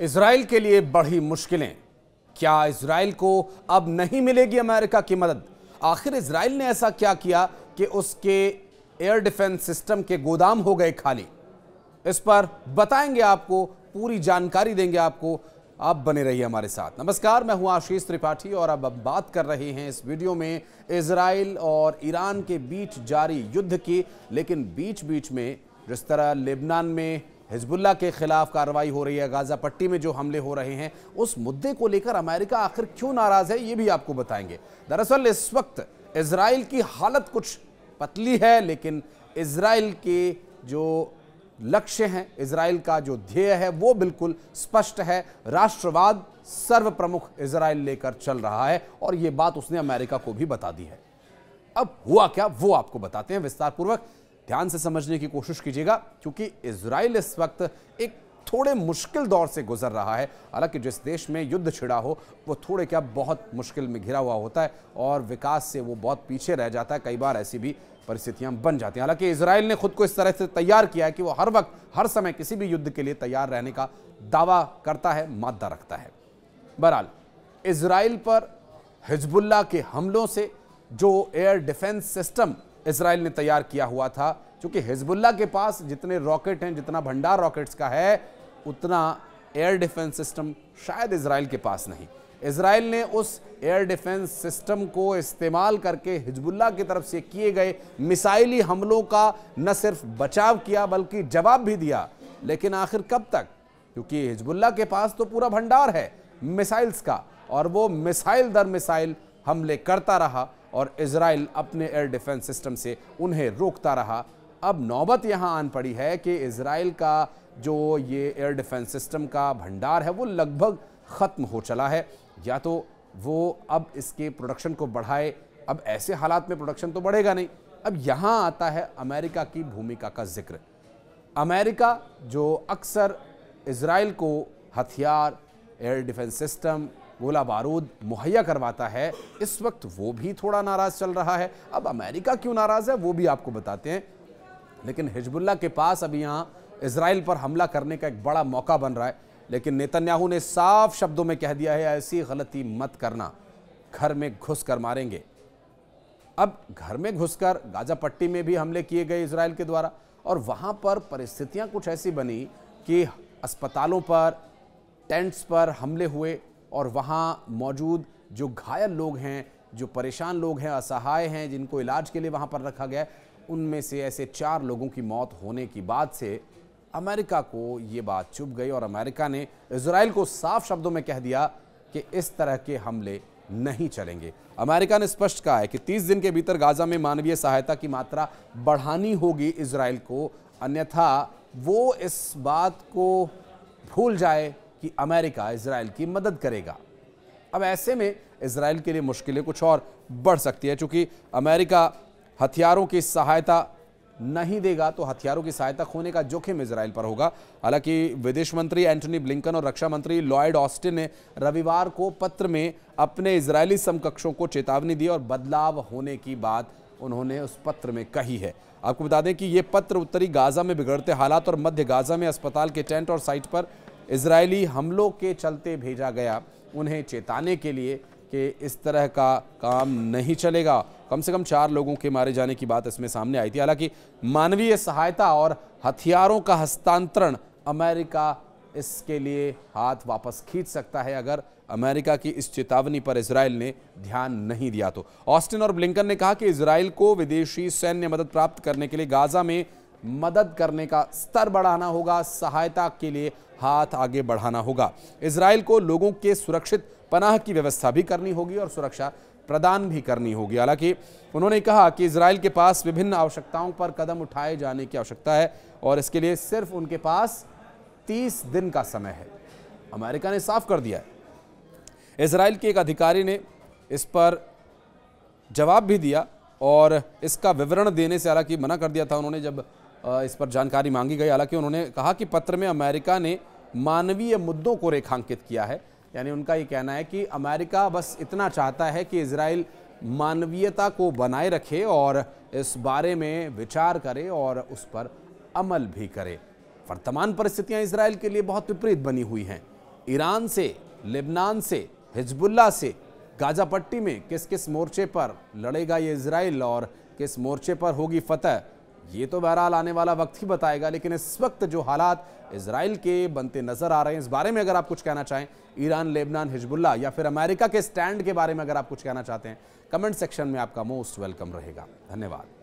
Israel के लिए बढ़ी मुश्किलें। क्या इसराइल को अब नहीं मिलेगी अमेरिका की मदद? आखिर इसराइल ने ऐसा क्या किया कि उसके एयर डिफेंस सिस्टम के गोदाम हो गए खाली? इस पर बताएँगे आपको, पूरी जानकारी देंगे आपको। आप बने रहिए हमारे साथ। नमस्कार, मैं हूँ आशीष त्रिपाठी और अब अब बात कर रहे हैं इस वीडियो में इसराइल और ईरान के बीच जारी युद्ध की, लेकिन बीच बीच में, जिस तरह लेबनान में हिजबुल्ला के खिलाफ कार्रवाई हो रही है। गाजा पट्टी में जो हमले हो रहे हैं, उस मुद्दे को लेकर अमेरिका आखिर क्यों नाराज़ है, ये भी आपको बताएँगे। दरअसल, इस वक्त इसराइल की हालत कुछ पतली है, लेकिन इसराइल के जो लक्ष्य हैं इसराइल का जो ध्येय है, वो बिल्कुल स्पष्ट है। राष्ट्रवाद सर्व प्रमुख इसराइल लेकर चल रहा है, और ये बात उसने अमेरिका को भी बता दी है। अब हुआ क्या, वो आपको बताते हैं विस्तार पूर्वक ध्यान से समझने की कोशिश कीजिएगा, क्योंकि इसराइल इस वक्त एक थोड़े मुश्किल दौर से गुजर रहा है। हालाँकि जिस देश में युद्ध छिड़ा हो, वो थोड़े क्या बहुत मुश्किल में घिरा हुआ होता है और विकास से वो बहुत पीछे रह जाता है। कई बार ऐसी भी परिस्थितियाँ बन जाती हैं। हालाँकि इसराइल ने खुद को इस तरह से तैयार किया है कि वो हर वक्त, हर समय किसी भी युद्ध के लिए तैयार रहने का दावा करता है, मादा रखता है। बहरहाल इसराइल पर हिजबुल्ला के हमलों से जो एयर डिफेंस सिस्टम इसराइल ने तैयार किया हुआ था। क्योंकि हिजबुल्ला के पास जितने रॉकेट हैं, जितना भंडार रॉकेट्स का है, उतना एयर डिफेंस सिस्टम शायद इसराइल के पास नहीं। इसराइल ने उस एयर डिफेंस सिस्टम को इस्तेमाल करके हिजबुल्ला की तरफ़ से किए गए मिसाइली हमलों का न सिर्फ़ बचाव किया, बल्कि जवाब भी दिया। लेकिन आखिर कब तक? क्योंकि हिजबुल्ला के पास तो पूरा भंडार है, मिसाइल्स का, और वो मिसाइल दर मिसाइल हमले करता रहा। और इसराइल अपने एयर डिफेंस सिस्टम से उन्हें रोकता रहा। अब नौबत यहाँ आन पड़ी है कि इसराइल का जो ये एयर डिफेंस सिस्टम का भंडार है, वो लगभग ख़त्म हो चला है। या तो वो अब इसके प्रोडक्शन को बढ़ाए, अब ऐसे हालात में प्रोडक्शन तो बढ़ेगा नहीं। अब यहाँ आता है अमेरिका की भूमिका का ज़िक्र। अमेरिका जो अक्सर इसराइल को हथियार एयर डिफेंस सिस्टम गोला बारूद मुहैया करवाता है। इस वक्त वो भी थोड़ा नाराज़ चल रहा है। अब अमेरिका क्यों नाराज़ है, वो भी आपको बताते हैं। लेकिन हिजबुल्ला के पास अभी यहाँ इसराइल पर हमला करने का एक बड़ा मौका बन रहा है। लेकिन नेतन्याहू ने साफ़ शब्दों में कह दिया है, ऐसी गलती मत करना। घर में घुस कर मारेंगे। अब घर में घुसकर गाजा पट्टी में भी हमले किए गए इसराइल के द्वारा। और वहाँ पर परिस्थितियाँ कुछ ऐसी बनी कि अस्पतालों पर, टेंट्स पर हमले हुए। और वहाँ मौजूद जो घायल लोग हैं, जो परेशान लोग हैं, असहाय हैं, जिनको इलाज के लिए वहाँ पर रखा गया उनमें से ऐसे चार लोगों की मौत होने की बात से अमेरिका को ये बात चुप गई और अमेरिका ने इसराइल को साफ़ शब्दों में कह दिया कि इस तरह के हमले नहीं चलेंगे। अमेरिका ने स्पष्ट कहा है कि 30 दिन के भीतर गाजा में मानवीय सहायता की मात्रा बढ़ानी होगी इसराइल को, अन्यथा वो इस बात को भूल जाए कि अमेरिका इसराइल की मदद करेगा। अब ऐसे में इसराइल के लिए मुश्किलें कुछ और बढ़ सकती है क्योंकि अमेरिका हथियारों की सहायता नहीं देगा तो हथियारों की सहायता खोने का जोखिम इसराइल पर होगा। हालाँकि विदेश मंत्री एंटनी ब्लिंकन और रक्षा मंत्री लॉयड ऑस्टिन ने रविवार को पत्र में अपने इजरायली समकक्षों को चेतावनी दी और बदलाव होने की बात उन्होंने उस पत्र में कही है। आपको बता दें कि ये पत्र उत्तरी गाजा में बिगड़ते हालात और मध्य गाजा में अस्पताल के टेंट और साइट पर इसराइली हमलों के चलते भेजा गया। उन्हें चेताने के लिए कि इस तरह का काम नहीं चलेगा। कम से कम चार लोगों के मारे जाने की बात इसमें सामने आई थी। हालाँकि मानवीय सहायता और हथियारों का हस्तांतरण अमेरिका इसके लिए हाथ वापस खींच सकता है। अगर अमेरिका की इस चेतावनी पर इसराइल ने ध्यान नहीं दिया तो। ऑस्टिन और ब्लिंकन ने कहा कि इसराइल को विदेशी सैन्य मदद प्राप्त करने के लिए गाजा में मदद करने का स्तर बढ़ाना होगा, सहायता के लिए हाथ आगे बढ़ाना होगा। इसराइल को लोगों के सुरक्षित पनाह की व्यवस्था भी करनी होगी और सुरक्षा प्रदान भी करनी होगी। हालाँकि उन्होंने कहा कि इसराइल के पास विभिन्न आवश्यकताओं पर कदम उठाए जाने की आवश्यकता है और इसके लिए सिर्फ़ उनके पास 30 दिन का समय है। अमेरिका ने साफ़ कर दिया है। इसराइल के एक अधिकारी ने इस पर जवाब भी दिया और इसका विवरण देने से हालाँकि मना कर दिया था उन्होंने जब इस पर जानकारी मांगी गई। हालाँकि उन्होंने कहा कि पत्र में अमेरिका ने मानवीय मुद्दों को रेखांकित किया है। यानी उनका ये कहना है कि अमेरिका बस इतना चाहता है कि इसराइल मानवीयता को बनाए रखे और इस बारे में विचार करे और उस पर अमल भी करे। वर्तमान परिस्थितियाँ इसराइल के लिए बहुत विपरीत बनी हुई हैं। ईरान से, लेबनान से हिजबुल्ला से गाजा पट्टी में किस किस मोर्चे पर लड़ेगा ये इसराइल और किस मोर्चे पर होगी फतह? ये तो बहरहाल आने वाला वक्त ही बताएगा, लेकिन इस वक्त जो हालात इसराइल के बनते नज़र आ रहे हैं, इस बारे में अगर आप कुछ कहना चाहें, ईरान, लेबनान हिजबुल्ला या फिर अमेरिका के स्टैंड के बारे में अगर आप कुछ कहना चाहते हैं, कमेंट सेक्शन में आपका मोस्ट वेलकम रहेगा। धन्यवाद।